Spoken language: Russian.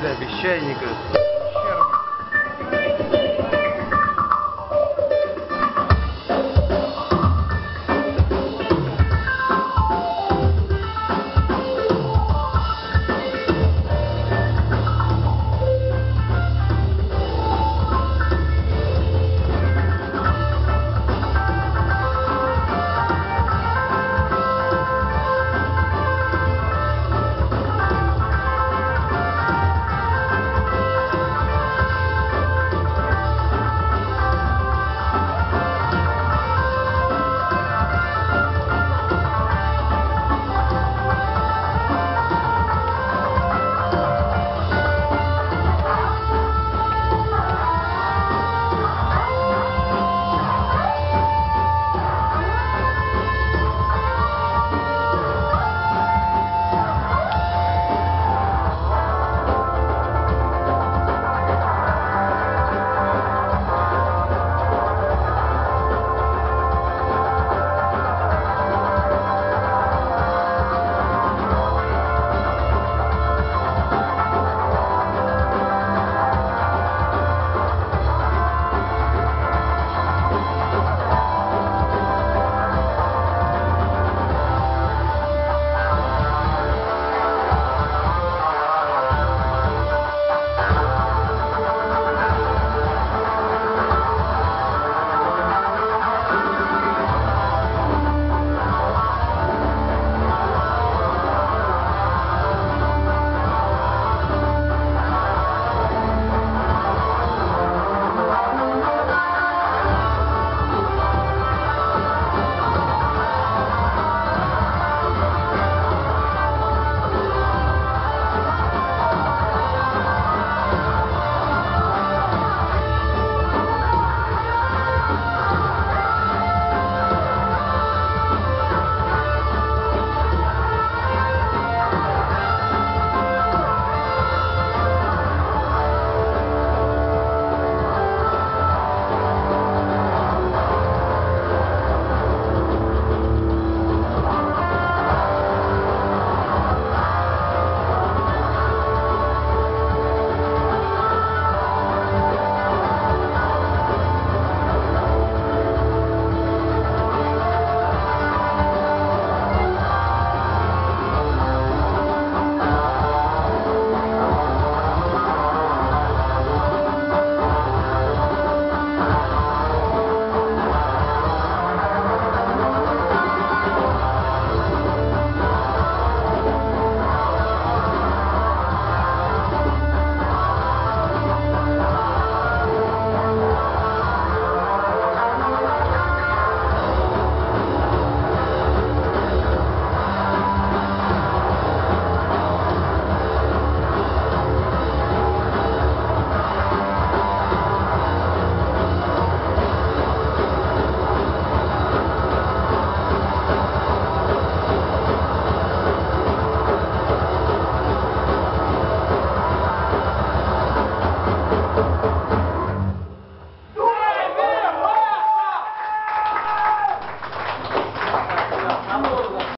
для обещайника.